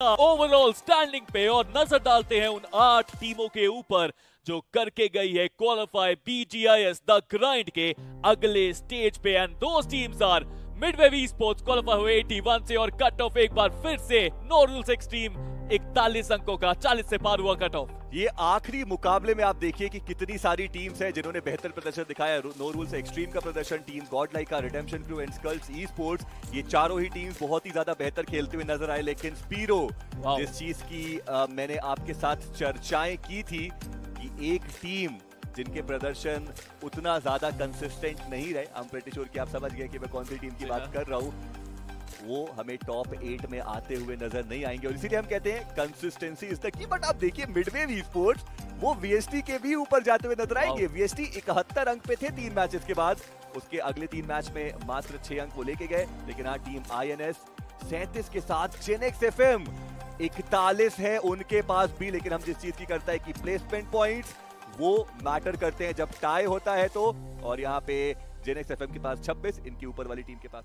Overall standing पे और नज़र डालते हैं उन आठ टीमों के ऊपर, जो करके गई है क्वालिफाई बीजीआईएस द ग्राइंड के अगले स्टेज पे। एंड दो teams are Midwave esports qualify हुए 81 से और कट ऑफ़ एक बार फिर से। नो रूल्स एक्सट्रीम इकतालीस अंकों का 40 से पार हुआ कट ऑफ़ ये आखिरी मुकाबले में आप देखिए कि कितनी सारी टीम्स हैं जिन्होंने बेहतर प्रदर्शन दिखाया। नो रूल्स एक्सट्रीम का प्रदर्शन टीम गॉड लाइक का redemption crew and skulls esports ये चारों ही टीम्स बहुत ही ज़्यादा बेहतर खेलते हुए नज़र आए लेकिन स्पीरो जिस चीज़ की आ, मैंने आपके साथ चर्चाएँ की थी कि एक टीम जिनके प्रदर्शन उतना ज़्यादा कंसिस्टेंट नहीं रहे। हम प्रेटी श्योर कि आप समझ गए कि मैं कौन सी टीम की बात कर रहा हूँ। वो हमें टॉप एट में आते हुए नज़र नहीं आएँगे और इसीलिए हम कहते हैं consistency is the key but आप देखिए मिडवे वी स्पोर्ट्स वो वीएसटी के भी ऊपर जाते हुए नज़र आएँगे। वीएसटी इकहत्तर अंक पे थे तीन मैचेस के बाद। उसके अगले तीन मैच में मात्र छह अंक वो लेके गए। लेकिन आज टीम आई एन एस सैंतीस के साथ जेनेक्स एफ़ एम इकतालीस है उनके पास भी। लेकिन हम जिस चीज़ की करता है कि प्लेसमेंट पॉइंट्स वो मैटर करते हैं। जब टाई होता है तो और यहाँ पे जेनेक्स एफएम के पास 26 इनके ऊपर वाली टीम के पास